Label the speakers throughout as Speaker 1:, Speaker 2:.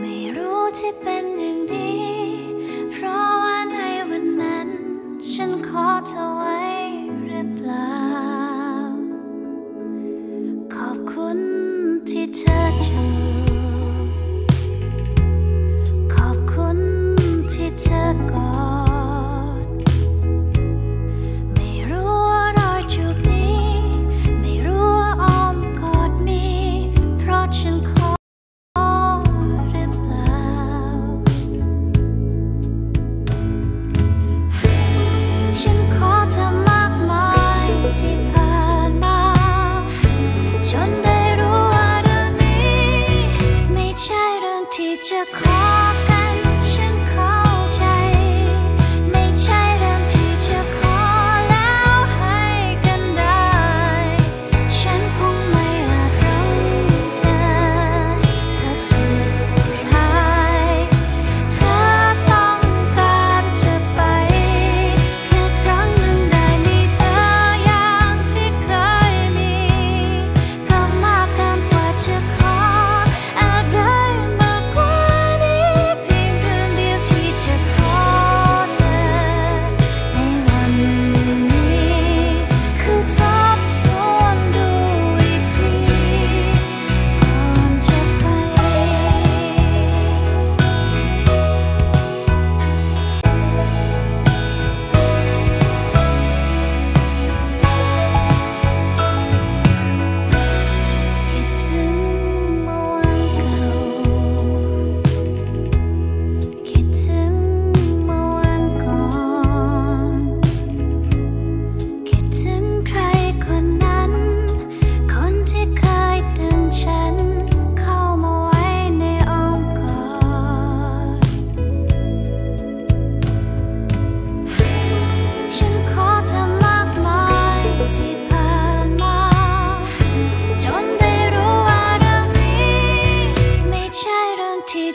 Speaker 1: ไม่รู้ที่เป็นอย่างดี เพราะว่าในวันนั้น ฉันขอเธอไว้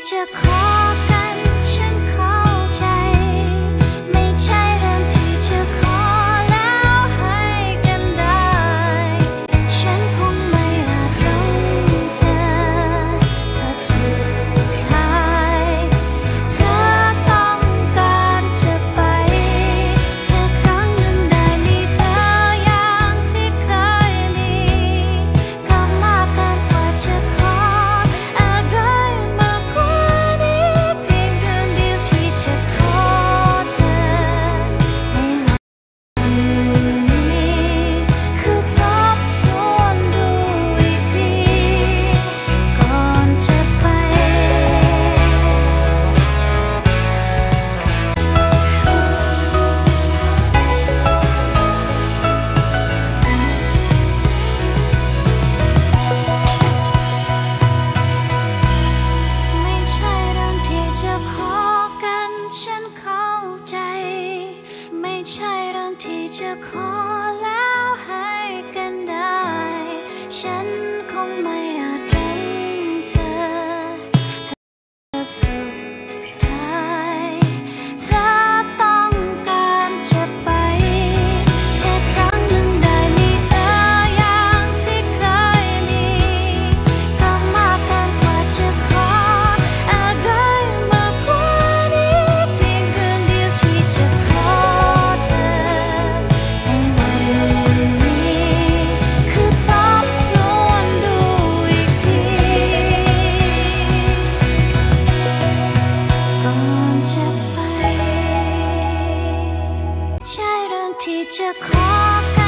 Speaker 1: such a cool ฉันคงไม่ teacher called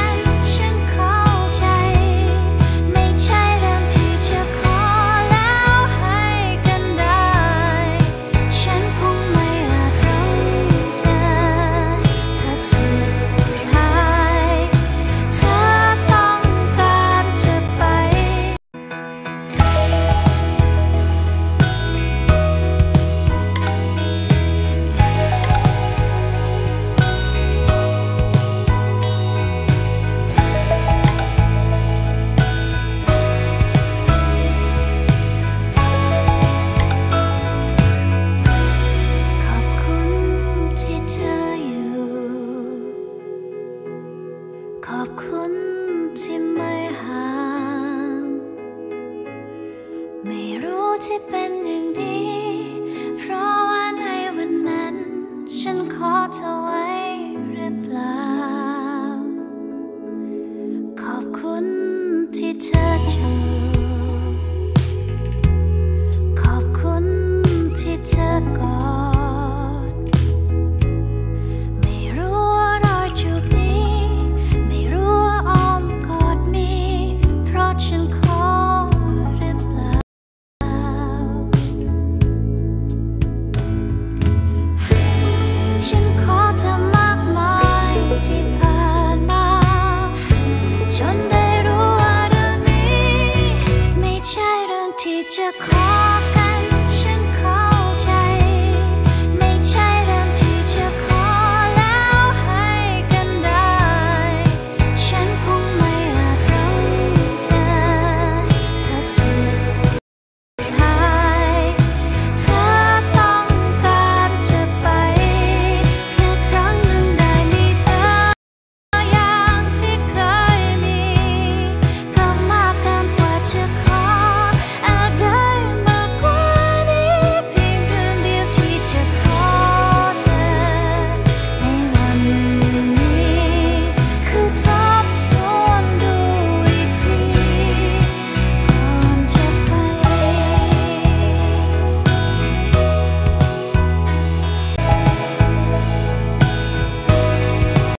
Speaker 1: 着ะ